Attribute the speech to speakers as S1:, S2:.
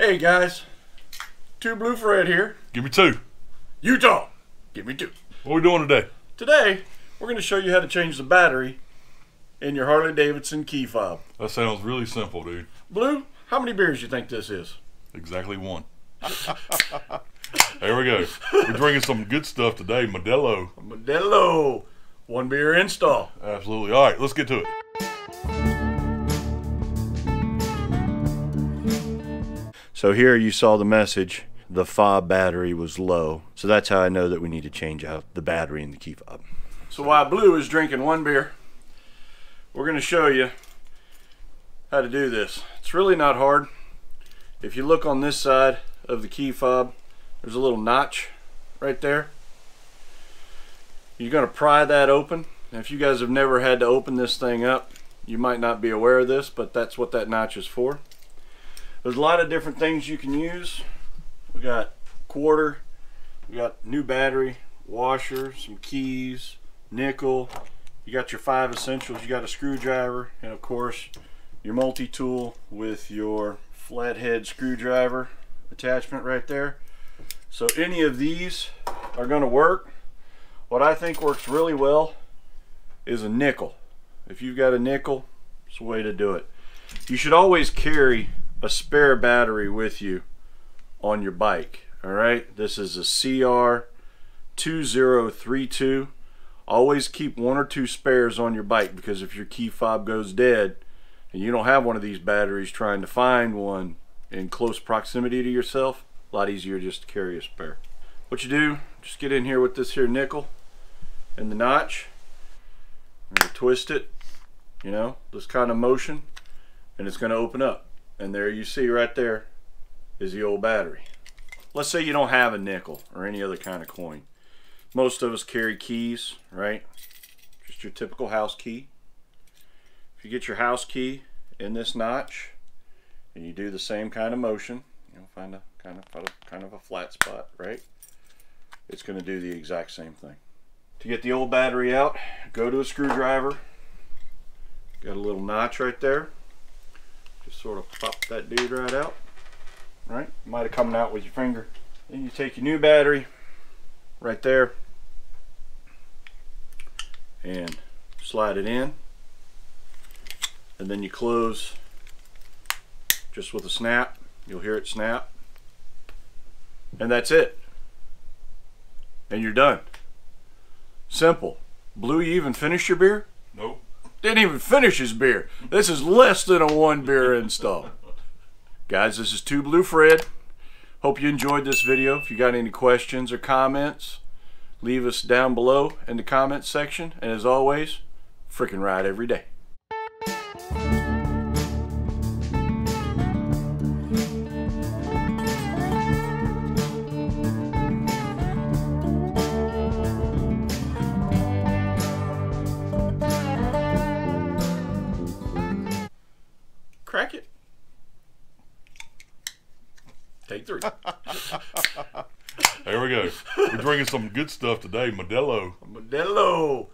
S1: Hey guys, two Blue Fred here.
S2: Give me two.
S1: Utah, give me two.
S2: What are we doing today?
S1: Today, we're going to show you how to change the battery in your Harley Davidson key fob.
S2: That sounds really simple, dude.
S1: Blue, how many beers you think this is?
S2: Exactly one. there we go. We're drinking some good stuff today. Modelo.
S1: Modelo, one beer install.
S2: Absolutely. All right, let's get to it.
S1: So here you saw the message, the fob battery was low. So that's how I know that we need to change out the battery in the key fob. So while Blue is drinking one beer, we're going to show you how to do this. It's really not hard. If you look on this side of the key fob, there's a little notch right there. You're to pry that open. Now, if you guys have never had to open this thing up, you might not be aware of this, but that's what that notch is for. There's a lot of different things you can use. We got quarter, we got new battery, washer, some keys, nickel. You got your five essentials. You got a screwdriver, and of course, your multi-tool with your flathead screwdriver attachment right there. So any of these are going to work. What I think works really well is a nickel. If you've got a nickel, it's the way to do it. You should always carry a spare battery with you on your bike. All right, this is a CR2032. Always keep one or two spares on your bike because if your key fob goes dead and you don't have one of these batteries, trying to find one in close proximity to yourself, a lot easier just to carry a spare. What you do, just get in here with this here nickel and the notch. twist it, you know, this kind of motion, and it's going to open up. And there you see right there is the old battery. Let's say you don't have a nickel or any other kind of coin. Most of us carry keys, right? Just your typical house key. If you get your house key in this notch and you do the same kind of motion, you'll find a kind of kind of a flat spot, right? It's going to do the exact same thing. To get the old battery out, go to a screwdriver. Got a little notch right there. Just sort of pop that dude right out. Right? Might have come out with your finger. Then you take your new battery right there and slide it in. And then you close just with a snap. You'll hear it snap. And that's it. And you're done. Simple. Blue, you even finish your beer? Didn't even finish his beer. This is less than a one beer install. Guys, this is Two Blue Fred. Hope you enjoyed this video. If you got any questions or comments, leave us down below in the comments section. And as always, freaking ride every day. Crack it. Take three.
S2: There we go. We're drinking some good stuff today. Modelo.
S1: Modelo.